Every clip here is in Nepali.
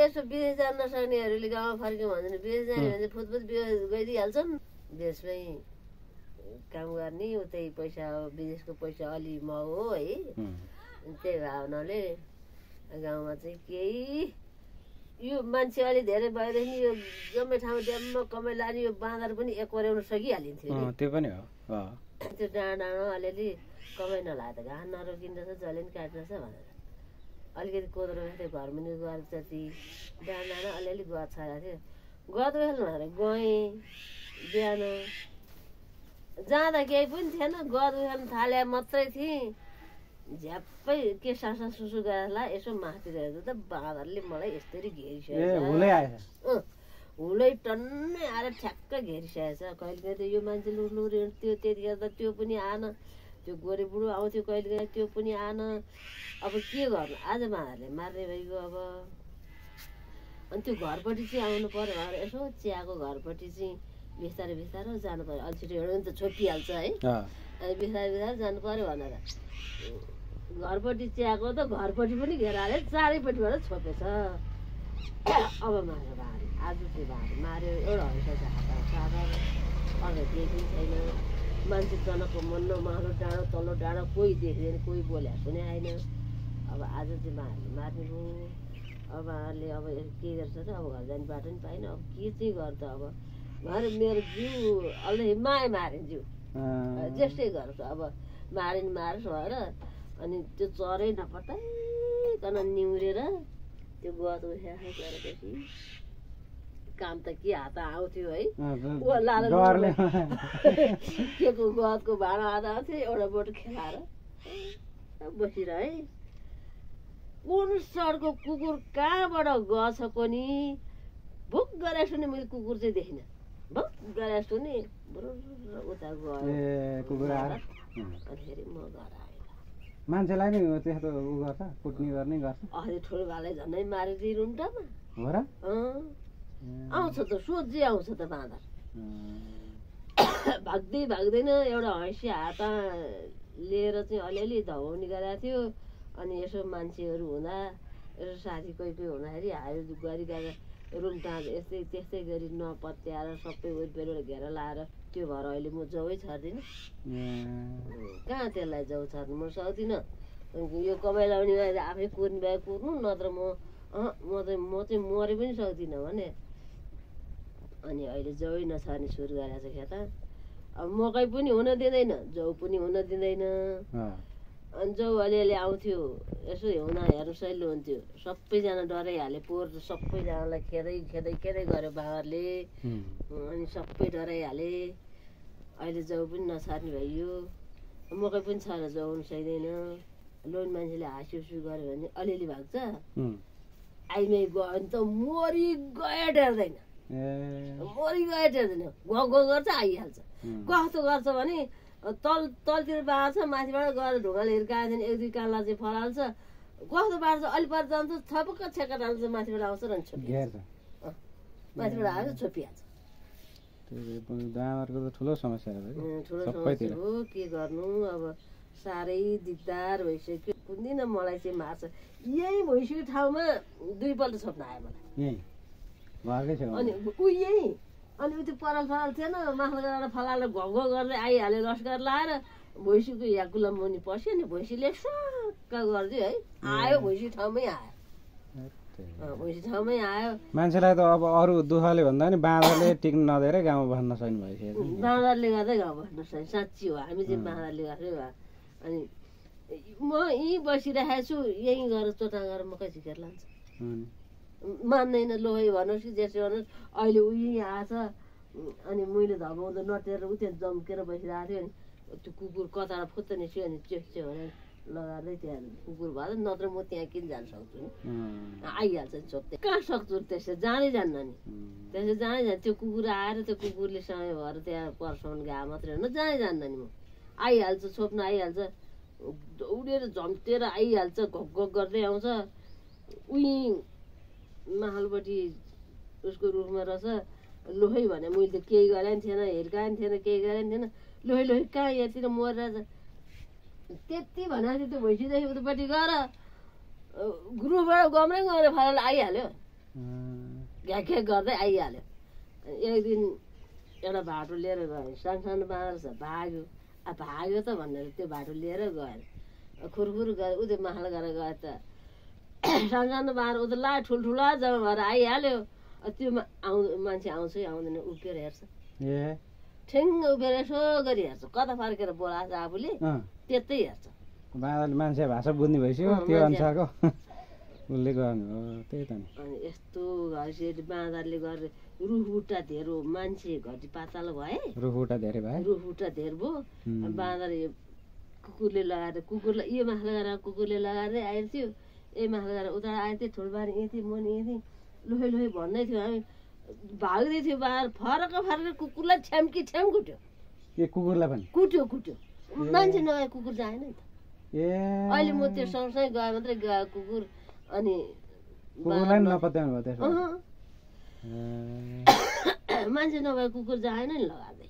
यसो विदेश जान नसक्नेहरूले गाउँमा फर्क्यौँ भने विदेश जाने भने फुतफुत विदेश गइदिइहाल्छन् देशमै काम गर्ने उतै पैसा विदेशको पैसा अलि महँगो हो है। त्यही भावनाले गाउँमा चाहिँ केही यो मान्छे अलि धेरै भएदेखि यो जम्मै ठाउँ ड्याममा कमाइ लाने यो बाँदर पनि एक पर्याउन सकिहालिन्थ्यो त्यो पनि हो। त्यो डाँडो डाँडो अलिअलि कमाइ नलाए त घाँस नरोकिँदछ जसले पनि काट्दछ भनेर। अलिकति कोदो रोपेको थियो घरमा नि गुवा जति डाँडो डाँडो अलिअलि गुवा छरेको थियो। गद बेल भनेर गएँ बिहान। जाँदा केही पनि थिएन गद उखाल्नु थाले मात्रै थिएँ। झ्याप्पै के सासा सुसु गरेर यसो माथि हेर्दा त बाँदरले मलाई यसरी घेरिसकेको हुलै टन्नै आएर ठ्याक्क घेरिसकेको छ। कहिले कहिले त यो मान्छे लुर्लु त्यो त्यतिखेर त त्यो पनि आएन। त्यो गोरे बुढो आउँथ्यो कहिले कहिले त्यो पनि आएन अब के गर्नु? आज उहाँहरूले मार्ने भइगयो अब। अनि त्यो घरपट्टि चाहिँ आउनु पऱ्यो भनेर यसो चियाको घरपट्टि चाहिँ बिस्तारै बिस्तारै जानु पऱ्यो अलि छिटो हिँड्यो भने त छोपिहाल्छ है। अनि बिस्तारै बिस्तारै जानु पऱ्यो भनेर। घरपट्टि चियाको त घरपट्टि पनि घेराले चारैपट्टिबाट छोपेछ। अब मारेर भाँडे आज चाहिँ भाँडे माऱ्यो एउटा हात सादा अर्को केही पनि छैन। मान्छे तनको मन्नो मालो डाँडो तल्लो डाँडो कोही देख्दैन कोही बोल्या पनि आएन। अब आज चाहिँ उहाँहरूले मार्ने भयो अब उहाँहरूले अब के गर्छ त? अब घर जाने बाटो पनि पाएन अब के चाहिँ गर्छ अब? उहाँहरू मेरो जिउ अलि माया मारे जिउ। जेसै गर्छ अब मारे नि मारोस् भएर अनि त्यो चरै नपटाइकन निहुरेर त्यो गत उठ्या गरेपछि काम त के हात आउँथ्यो है? ऊ लालो डरले के को गहतको भाँडा आधा आउँथ्यो एउटा बोट खेलाएर। बसिरहे कुन सरको कुकुर कहाँबाट गछ कोनी? भुक गरेको सुने मैले कुकुर चाहिँ देखिनँ। भुक सुने बुरुर उता गयो। ए कुकुर आएर अँ। अनि फेरि म घर आएँ। मान्छेलाई नै त्यस्तो उ गर्छ कुट्ने गर्ने गर्छ। अहिले ठुलो भाले झन्डै मारिदिइ रुन्टामा हो र? आउँछ त सोझै आउँछ त बाँदर भाग्दै भाग्दैन एउटा हैँसी हात लिएर चाहिँ अलिअलि धौनी गरेको थियो अनि यसो मान्छेहरू हुँदा यसो साथी कोही कोही हुँदाखेरि हायो गरी गएर रुम्टा यस्तै त्यस्तै गरी नपत्याएर सबै वरिपरिबाट घेरा लाएर त्यो भएर अहिले म जाउै छर्दिनँ कहाँ त्यसलाई जाउ छर्नु म सक्दिनँ यो कमाइ लाउने आफै कुर्ने भए कुर्नु नत्र म अँ म चाहिँ म चाहिँ मरे पनि सक्दिनँ भने अनि अहिले जौै नछर्ने सुरु गरेको छ खेत अब मकै पनि हुन दिँदैन जौ पनि हुन दिँदैन। अनि जौ अलिअलि आउँथ्यो यसो हिउन हेर्नु सहिलो हुन्थ्यो। सबैजना डराइहाले पोहोर त सबैजनालाई खेदै खेदै खेदै गऱ्यो बाबाहरूले। अनि सबै डराइहाले अहिले जौ पनि नछार्ने भइयो। मकै पनि छर जौ हुनु सक्दैन। लोन मान्छेले हाँसिउसु गऱ्यो भने अलिअलि भाग्छ आइमाई गयो भने त मरि गयो टेर्दैन ए, मरि गयो टेर्दैन घ गर्छ आइहाल्छ। कस्तो गर्छ भने तल तलतिर बाँड्छ माथिबाट गएर ढुङ्गाले हिर्काएको थियो एक दुई कान्ला चाहिँ फलाल्छ। कस्तो बाँड्छ अलि पर जान्छ थपक्क छेक्का टाल्छ माथिबाट आउँछ र छोपिहाल्छ। माथिबाट आएर छोपिहाल्छ। त ठुलो समस्या हो कि गर्नु? अब साह्रै दिगदार भइसक्यो। कुन्दिनँ मलाई चाहिँ मार्छ। यही भइसक्यो ठाउँमा दुईपल्ट छोप्न आयो मलाई। अनि ऊ यही। अनि उ त्यो पराल फराल थिएन माखल गरेर फलाएर घोघो गर्दै आइहाल्यो लस्कर लाएर भैँसीको याकुला मुनि पस्यो नि भैँसीले स्वाक्क गरिदियो है। आयो भैँसी ठाउँमै आयो। भैँसी ठाउँमै आयो। मान्छेलाई त अब अरू दुःखले भन्दा पनि बाँदरले टिक्न नदिएर गाउँमा बस्न नसक्ने भइसकेको छ। बाँदरले गर्दै गाउँ बस्नु सक्छ साँच्ची हो हामी चाहिँ. बाँदरले गर्दै भयो अनि म यहीँ बसिरहेको छु यहीँ गएर चोटा गएर मकै झिकेर लान्छ। मान्दैन लो है भन्नुहोस् कि जेसो भन्नुहोस्। अहिले ऊ यहीँ आएछ अनि मैले धमाउँदा नटेर उ त्यहाँ जम्केर बसिरहेको थियो अनि त्यो कुकुर कताबाट फुत्त निस्क्यो अनि चेक्च्यो भने लगाएर त्यहाँ कुकुर भयो। नत्र म त्यहाँ किन जान सक्छु नि? आइहाल्छ नि सोध्दै कहाँ सक्छु त्यसो जानै जान्न नि। त्यसो जानै जान्न। त्यो कुकुर आएर त्यो कुकुरले समय भएर त्यहाँ पर्साउनु गएको मात्रै होइन। जानै जान्न नि म। आइहाल्छ छोप्न आइहाल्छ। दौडेर झम्टेर आइहाल्छ घक घक गर्दै आउँछ। उही माहलपट्टि उसको रुखमा रहेछ। लोहै भने मैले त केही गरेँ नि थिएन हिर्काए नि थिएन केही गरेँ नि थिएन। लोहै लोहै कहाँ यहाँतिर मरिरहेछ त्यति भनेको त्यो भैँसीदेखि उतापट्टि गएर ग्रुपबाट गम्रै गएर फलाएर आइहाल्यो। घ्याक घ्याक गर्दै आइहाल्यो। एक दिन एउटा भाटो लिएर गयो। सानो सानो बाँदर छ भाग्यो। अब भाग्यो त भनेर त्यो भाटो लिएर गयो। खुरखुर गएर उदय महल गरेर गयो त। सानो बाँदर उता ठुल्ठुला जम्मा भएर आइहाल्यो त्यो आउ मान्छे आउँछ आउँदैन उभिएर हेर्छ। ठ्याङ्ग उभिएर यसो गरी हेर्छ। कता फर्केर बोलाएको आफूले त्यतै हेर्छ। बाँदरले मान्छे भाषा बुझ्ने भइसक्यो त्यो अनुसारको। उसले गर्नु हो त्यही त अनि यस्तो भएपछि बाँदरले गरेर रुख बुट्टा धेरो मान्छे घटी पातालो भए। रुखुटा धेरै भयो रुख बुट्टा धेर भयो। बाँदर यो कुकुरले लगाएर कुकुरलाई यो माथि लगाएर कुकुरले लगाएर आएको थियो ए लगाएर उता आएको थियो ठुलबारी यहीँ थिएँ म यहीँ थिएँ लोहे लोहे भन्दै थियो हामी भाग्दै थियो बाँदर फरक फरक कुकुरलाई छ्याम्की छ्याम कुट्यो। ए कुकुरलाई पनि? कुट्यो कुट्यो। मान्छे नगए कुकुर जाएन नि त। ए। अहिले म त्यो सँगसँगै गए मात्रै गयो कुकुर अनि मान्छे नभए कुकुर जाएन नि लगाउँदै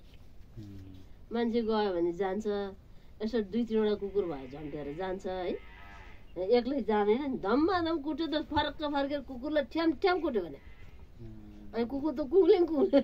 मान्छे गयो भने जान्छ। यसो दुई तिनवटा कुकुर भयो झन्टेर जान्छ है। एक्लै जाँदैन नि धम्माधम कुट्यो त फरक्क फर्केर कुकुरलाई ठ्याम ठ्याम कुट्यो भने। अनि कुकुर त कुक्लिङ कुक्लिङ